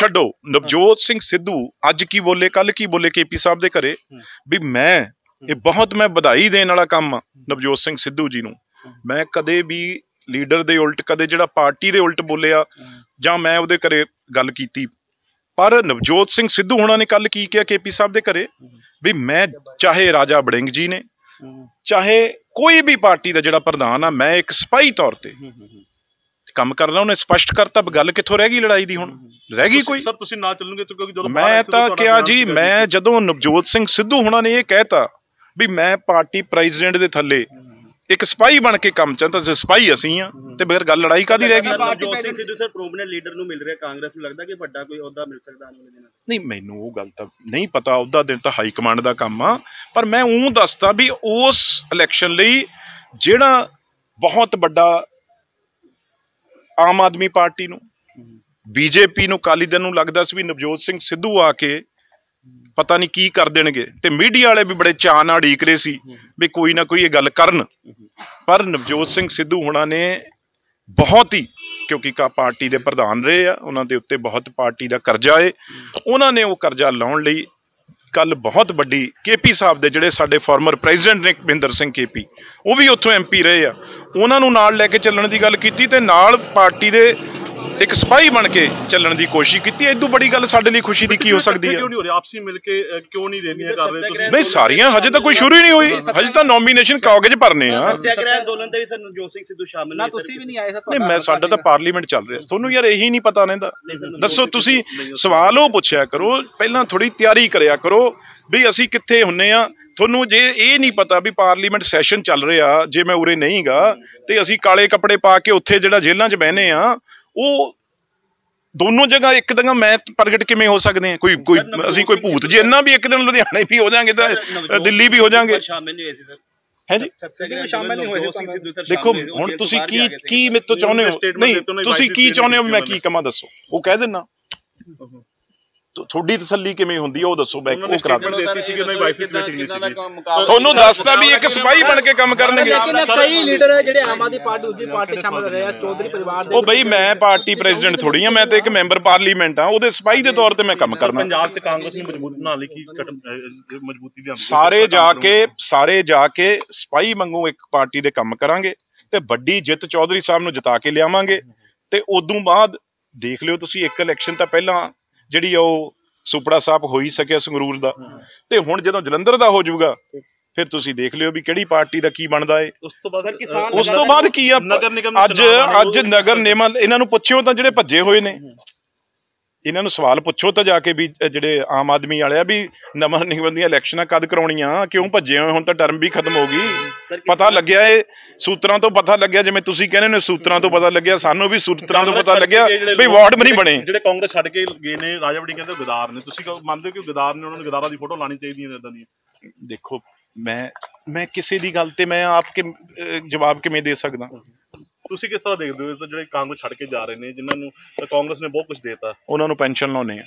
ਛੱਡੋ। ਨਵਜੋਤ ਸਿੰਘ ਸਿੱਧੂ ਅੱਜ ਕੀ ਬੋਲੇ ਕੱਲ ਕੀ ਬੋਲੇ ਕੇਪੀ ਸਾਹਿਬ ਦੇ ਘਰੇ? ਵੀ ਮੈਂ ਇਹ ਬਹੁਤ ਮੈਂ ਵਧਾਈ ਦੇਣ ਵਾਲਾ ਕੰਮ ਆ ਨਵਜੋਤ ਸਿੰਘ ਸਿੱਧੂ ਜੀ ਨੂੰ। ਮੈਂ ਕਦੇ ਵੀ ਲੀਡਰ ਦੇ ਉਲਟ ਕਦੇ ਜਿਹੜਾ ਪਾਰਟੀ ਦੇ ਉਲਟ ਬੋਲਿਆ ਜਾਂ ਮੈਂ ਉਹਦੇ ਘਰੇ ਗੱਲ ਕੀਤੀ। ਪਰ ਨਵਜੋਤ ਸਿੰਘ ਸਿੱਧੂ ਹੁਣਾਂ ਨੇ ਕੱਲ ਕੀ ਕਿਹਾ ਕੇਪੀ ਸਾਹਿਬ ਦੇ ਘਰੇ? ਵੀ ਮੈਂ ਚਾਹੇ ਰਾਜਾ ਬੜਿੰਗ ਜੀ ਨੇ ਚਾਹੇ ਕੋਈ ਵੀ ਪਾਰਟੀ ਦਾ ਜਿਹੜਾ ਪ੍ਰਧਾਨ ਆ ਮੈਂ ਇੱਕ ਸਿਪਾਹੀ ਤੌਰ ਤੇ ਕੰਮ ਕਰਨਾ ਉਹਨੇ ਸਪਸ਼ਟ ਕਰਤਾ ਵੀ ਗੱਲ ਕਿੱਥੋਂ ਰਹਿ ਗਈ ਲੜਾਈ ਦੀ ਹੁਣ? ਰਹਿ ਗਈ ਕੋਈ? ਸਰ ਤੁਸੀਂ ਨਾ ਚੱਲੋਗੇ ਤੇ ਕਿਉਂਕਿ ਜਦੋਂ ਮੈਂ ਤਾਂ ਕਿਹਾ ਜੀ ਮੈਂ ਜਦੋਂ ਨਵਜੋਤ ਸਿੰਘ ਸਿੱਧੂ ਹੁਣਾਂ ਨੇ ਇਹ ਕਹਿਤਾ ਵੀ ਮੈਂ ਪਾਰਟੀ ਪ੍ਰੈਜ਼ੀਡੈਂਟ ਦੇ ਥੱਲੇ ਇੱਕ ਸਿਪਾਹੀ ਬਣ ਕੇ ਕੰਮ ਚਾਹੁੰਦਾ ਸੀ ਸਿਪਾਹੀ ਅਸੀਂ ਆ ਤੇ ਬਗੈਰ ਗੱਲ ਲੜਾਈ ਕਾਦੀ ਰਹਿ ਗਈ? Navjot Singh Sidhu sir prominent leader ਨੂੰ ਮਿਲ ਰਿਹਾ ਕਾਂਗਰਸ ਨੂੰ ਲੱਗਦਾ ਕਿ ਵੱਡਾ ਕੋਈ ਅਹੁਦਾ ਮਿਲ ਸਕਦਾ ਆਉਣ ਵਾਲੇ ਦਿਨਾਂ ਨਹੀਂ ਮੈਨੂੰ ਉਹ ਗੱਲ ਤਾਂ ਨਹੀਂ ਪਤਾ ਉਹਦਾ ਦਿਨ ਤਾਂ ਹਾਈ ਕਮਾਂਡ ਦਾ ਕੰਮ ਆ ਪਰ ਮੈਂ ਉਹ ਦੱਸਦਾ ਵੀ ਉਸ ਇਲੈਕਸ਼ਨ ਲਈ ਜਿਹੜਾ ਬਹੁਤ ਵੱਡਾ ਆਮ ਆਦਮੀ ਪਾਰਟੀ ਨੂੰ, ਬੀਜੇਪੀ ਨੂੰ ਕਾਲੀ ਦਲ ਨੂੰ ਲੱਗਦਾ ਸੀ ਵੀ ਨਵਜੋਤ ਸਿੰਘ ਸਿੱਧੂ ਆ ਕੇ ਪਤਾ ਨਹੀਂ ਕੀ ਕਰ ਦੇਣਗੇ। ਤੇ ਮੀਡੀਆ ਵਾਲੇ ਵੀ ਬੜੇ ਚਾਅ ਨਾਲ ਉਡੀਕ ਰਹੇ ਸੀ ਵੀ ਕੋਈ ਨਾ ਕੋਈ ਇਹ ਗੱਲ ਕਰਨ। ਪਰ ਨਵਜੋਤ ਸਿੰਘ ਸਿੱਧੂ ਹੁਣਾਂ ਨੇ ਬਹੁਤ ਹੀ, ਕਿਉਂਕਿ ਕਾ ਪਾਰਟੀ ਦੇ ਪ੍ਰਧਾਨ ਰਹੇ ਆ, ਉਹਨਾਂ ਦੇ ਉੱਤੇ ਬਹੁਤ ਪਾਰਟੀ ਦਾ ਕਰਜ਼ਾ ਏ। ਉਹਨਾਂ ਨੇ ਉਹ ਕਰਜ਼ਾ ਲਾਉਣ ਲਈ ਕੱਲ ਬਹੁਤ ਵੱਡੀ ਕੇਪੀ ਸਾਹਿਬ ਦੇ ਜਿਹੜੇ ਸਾਡੇ ਫਾਰਮਰ ਪ੍ਰੈਜ਼ੀਡੈਂਟ ਨੇ ਭਿੰਦਰ ਸਿੰਘ ਕੇਪੀ, ਉਹ ਵੀ ਉੱਥੋਂ ਐਮਪੀ ਰਹੇ ਆ। ਉਹਨਾਂ ਨੂੰ ਨਾਲ ਲੈ ਕੇ ਚੱਲਣ ਦੀ ਗੱਲ ਕੀਤੀ ਤੇ ਨਾਲ ਪਾਰਟੀ ਦੇ ਇੱਕ ਸਿਪਾਹੀ ਬਣ ਕੇ ਚੱਲਣ ਦੀ ਕੋਸ਼ਿਸ਼ ਕੀਤੀ। ਐਦੋਂ ਬੜੀ ਗੱਲ ਸਾਡੇ ਲਈ ਖੁਸ਼ੀ ਦੀ ਕੀ ਹੋ ਸਕਦੀ ਹੈ? ਕਿਉਂ ਨਹੀਂ ਹੋ ਰਿਹਾ? ਆਪਸੀ ਮਿਲ ਕੇ ਕਿਉਂ ਨਹੀਂ ਰੈਲੀਆਂ ਕਰ ਰਹੇ ਤੁਸੀਂ? ਨਹੀਂ ਸਾਰੀਆਂ ਹਜੇ ਤਾਂ ਕੋਈ ਸ਼ੁਰੂ ਹੀ ਨਹੀਂ ਹੋਈ। ਹਜੇ ਤਾਂ ਨੋਮੀਨੇਸ਼ਨ ਕਾਗਜ਼ ਭਰਨੇ ਆ। ਸੱਤਿਆਗ੍ਰਹਿ ਅੰਦੋਲਨ ਦੇ ਵੀ ਸਰ ਨਵਜੋਤ ਸਿੰਘ ਸਿੱਧੂ ਸ਼ਾਮਿਲ ਨਾ ਨੇ ਤੁਸੀਂ ਵੀ ਨਹੀਂ ਆਏ ਸਰ ਨਹੀਂ ਮੈਂ ਸਾਡਾ ਤਾਂ ਪਾਰਲੀਮੈਂਟ ਚੱਲ ਰਿਹਾ। ਤੁਹਾਨੂੰ ਯਾਰ ਇਹੀ ਨਹੀਂ ਪਤਾ ਰਹਿੰਦਾ। ਦੱਸੋ ਤੁਸੀਂ ਸਵਾਲ ਉਹ ਪੁੱਛਿਆ ਕਰੋ ਪਹਿਲਾਂ ਥੋੜੀ ਤਿਆਰੀ ਕਰਿਆ ਕਰੋ ਵੀ ਅਸੀਂ ਕਿੱਥੇ ਹੁੰਨੇ ਆ? ਤੁਹਾਨੂੰ ਜੇ ਇਹ ਨਹੀਂ ਪਤਾ ਵੀ ਪਾਰਲੀਮੈਂਟ ਸੈਸ਼ਨ ਚੱਲ ਰਿਹਾ ਜੇ ਮੈਂ ਉਰੇ ਨਹੀਂਗਾ ਤੇ ਅਸੀਂ ਕਾਲੇ ਕੱਪੜੇ ਪਾ ਕੇ ਉੱਥੇ ਜਿਹੜਾ ਜੇਲ੍ਹਾਂ 'ਚ ਬਹਿਨੇ ਆ ਉਹ ਦੋਨੋਂ ਜਗ੍ਹਾ ਇੱਕ ਦਿਨ ਮੈਂ ਪ੍ਰਗਟ ਕਿਵੇਂ ਹੋ ਸਕਦੇ ਆ? ਕੋਈ ਕੋਈ ਅਸੀਂ ਕੋਈ ਭੂਤ ਜੇ ਇੰਨਾ ਵੀ ਇੱਕ ਦਿਨ ਲੁਧਿਆਣੇ ਵੀ ਹੋ ਜਾਾਂਗੇ ਤਾਂ ਦਿੱਲੀ ਵੀ ਹੋ ਜਾਾਂਗੇ। ਸ਼ਾਮਿਲ ਨਹੀਂ ਹੋਏ ਸੀ ਸਰ ਹੈ ਜੀ? ਸੱਤਿਆਗ੍ਰਹਿ ਸ਼ਾਮਿਲ ਨਹੀਂ ਹੋਏ ਨਵਜੋਤ ਸਿੰਘ ਸਿੱਧੂ ਸਰ ਦੇਖੋ ਹੁਣ ਤੁਸੀਂ ਕੀ ਕੇ ਮੇਰੇ ਤੋਂ ਚਾਹੁੰਦੇ ਹੋ? ਨਹੀਂ ਤੁਸੀਂ ਕੀ ਚਾਹੁੰਦੇ ਹੋ? ਮੈਂ ਕੀ ਕਮਾਂ ਦੱਸੋ? ਉਹ ਕਹਿ ਦੇਣਾ ਤੁਹਾਡੀ ਤਸੱਲੀ ਕਿਵੇਂ ਹੁੰਦੀ ਹੈ ਉਹ ਦੱਸੋ ਮੈਂ ਉਹ ਕਰਾ ਦਿੱਤੀ ਸੀ ਕਿ ਉਹਨਾਂ ਦੀ ਵਾਈਫ ਦੀ ਮੀਟਿੰਗ ਨਹੀਂ ਸੀਗੀ। ਤੁਹਾਨੂੰ ਦੱਸਤਾ ਵੀ ਇੱਕ ਸਿਪਾਹੀ ਬਣ ਕੇ ਕੰਮ ਕਰਨਗੇ। ਲੇਕਿਨ ਕਈ ਲੀਡਰ ਹੈ ਜਿਹੜੇ ਆਮ ਆਦਮੀ ਪਾਰਟੀ ਦੂਜੀ ਪਾਰਟੀ ਸ਼ਾਮਲ ਰਹੇ ਆ ਚੌਧਰੀ ਪਰਿਵਾਰ ਦੇ ਉਹ ਬਈ ਮੈਂ ਪਾਰਟੀ ਪ੍ਰੈਜ਼ੀਡੈਂਟ ਥੋੜੀ ਆ ਮੈਂ ਤੇ ਇੱਕ ਮੈਂਬਰ ਪਾਰਲੀਮੈਂਟ ਆ ਉਹਦੇ ਸਿਪਾਹੀ ਦੇ ਤੌਰ ਤੇ ਮੈਂ ਕੰਮ ਕਰਨਾ। ਪੰਜਾਬ 'ਚ ਕਾਂਗਰਸ ਨੂੰ ਮਜ਼ਬੂਤ ਬਣਾਉਣ ਲਈ ਕੀ ਮਜ਼ਬੂਤੀ ਲਿਆਉਣੀ ਸਾਰੇ ਜਾ ਕੇ ਸਾਰੇ ਜਾ ਕੇ ਸਿਪਾਹੀ ਵਾਂਗੂ ਇੱਕ ਪਾਰਟੀ ਦੇ ਕੰਮ ਕਰਾਂਗੇ ਤੇ ਵੱਡੀ ਜਿੱਤ ਚੌਧਰੀ ਸਾਹਿਬ ਨੂੰ ਜਿਤਾ ਕੇ ਲਿਆਵਾਂਗੇ ਤੇ ਉਦੋਂ ਬਾਅਦ ਦੇਖ ਲਿਓ ਤੁਸੀਂ ਇੱਕ ਇਲੈਕਸ਼ਨ ਤਾਂ ਪਹਿਲਾਂ ਜਿਹੜੀ ਆ ਉਹ ਸੁਪੜਾ ਸਾਹਿਬ ਹੋ ਹੀ ਸਕਿਆ ਸੰਗਰੂਰ ਦਾ। ਤੇ ਹੁਣ ਜਦੋਂ ਜਲੰਧਰ ਦਾ ਹੋ ਜਾਊਗਾ ਫਿਰ ਤੁਸੀਂ ਦੇਖ ਲਿਓ ਵੀ ਕਿਹੜੀ ਪਾਰਟੀ ਦਾ ਕੀ ਬਣਦਾ ਏ। ਉਸ ਤੋਂ ਬਾਅਦ ਕਿਸਾਨ ਉਸ ਤੋਂ ਬਾਅਦ ਕੀ ਆ? ਨਗਰ ਨਿਗਮ ਦੇ ਅੱਜ ਅੱਜ ਨਗਰ ਨਿਗਮ ਇਹਨਾਂ ਨੂੰ ਪੁੱਛਿਓ ਤਾਂ ਜਿਹੜੇ ਭੱਜੇ ਹੋਏ ਨੇ। ਇਹਨਾਂ ਨੂੰ ਸਵਾਲ ਪੁੱਛੋ ਤਾਂ ਜਾ ਕੇ ਵੀ ਜਿਹੜੇ ਆਮ ਆਦਮੀ ਵਾਲੇ ਆ ਵੀ ਨਵਾਂ ਨਿਗਮ ਦੀਆਂ ਇਲੈਕਸ਼ਨਾਂ ਕਦ ਕਰਾਉਣੀਆਂ ਕਿਉਂ ਭੱਜੇ ਹੋਏ? ਹੁਣ ਤਾਂ ਟਰਮ ਵੀ ਖਤਮ ਹੋ ਗਈ। ਪਤਾ ਲੱਗਿਆ ਏ ਸੂਤਰਾਂ ਤੋਂ ਪਤਾ ਲੱਗਿਆ ਜਿਵੇਂ ਤੁਸੀਂ ਕਹਿੰਦੇ ਨੇ ਸੂਤਰਾਂ ਤੋਂ ਪਤਾ ਲੱਗਿਆ ਸਾਨੂੰ ਵੀ ਸੂਤਰਾਂ ਤੋਂ ਪਤਾ ਲੱਗਿਆ ਵੀ ਵਾਰਡ ਨਹੀਂ ਬਣੇ। ਜਿਹੜੇ ਕਾਂਗਰਸ ਛੱਡ ਕੇ ਗਏ ਨੇ ਰਾਜਾ ਵੜੀ ਕਹਿੰਦੇ ਗਦਾਰ ਨੇ। ਤੁਸੀਂ ਮੰਨਦੇ ਹੋ ਕਿ ਗਦਾਰ ਨੇ ਉਹਨਾਂ ਨੂੰ ਗਦਾਰਾਂ ਦੀ ਫੋਟੋ ਲਾਣੀ ਚਾਹੀਦੀ ਹੈ ਇਦਾਂ ਦੀ ਦੇਖੋ ਮੈਂ ਮੈਂ ਕਿਸੇ ਦੀ ਗੱਲ ਤੇ ਮੈਂ ਆਪ ਕਿ ਜਵਾਬ ਕਿਵੇਂ ਦੇ ਸਕਦਾ? ਤੁਸੀਂ ਕਿਸ ਤਰ੍ਹਾਂ ਦੇਖਦੇ ਹੋ ਇਸ ਜਿਹੜੇ ਕਾਂਗਰਸ ਛੱਡ ਕੇ ਜਾ ਰਹੇ ਨੇ, ਜਿਨ੍ਹਾਂ ਨੂੰ ਕਾਂਗਰਸ ਨੇ ਬਹੁਤ ਕੁਝ ਦੇਤਾ? ਉਹਨਾਂ ਨੂੰ ਪੈਨਸ਼ਨ ਲਾਉਣੇ ਆ